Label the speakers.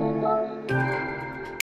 Speaker 1: you.